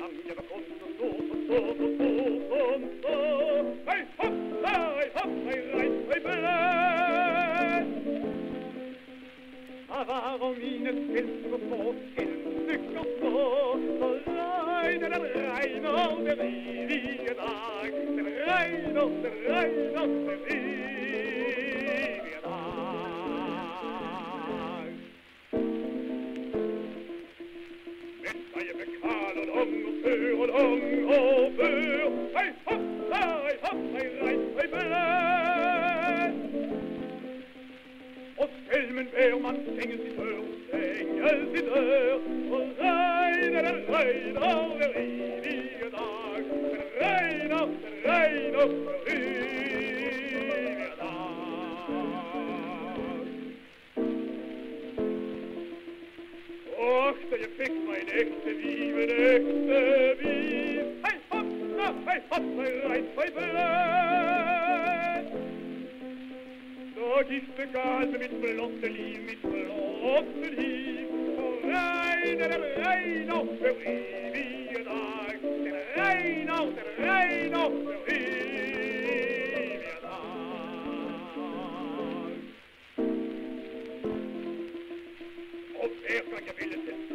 Reinhold, Reinhold, Reinhold, Rein auf, rein auf, rein auf, rein auf, dochter, je pikt mijn echte lief, mijn echte wie? Hij hop, nou, hij hop, hij rijdt, hij blijft. Dat is de bekend met belofte lief, met belofte lief. Reiner, der Reiner, für ewige Tag. Der Reiner, der Reiner, für ewige Tag. Ob er kann gewillt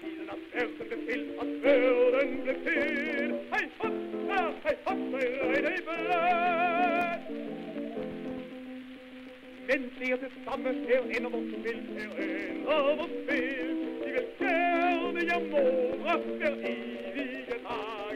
Bilen er ferdig til at føreren ble fyr. Hei hopp, hei hopp, hei rei dei blær. Men blir det samme skjer innover til, her innover til. De vil fjerne hjem over være evige dag.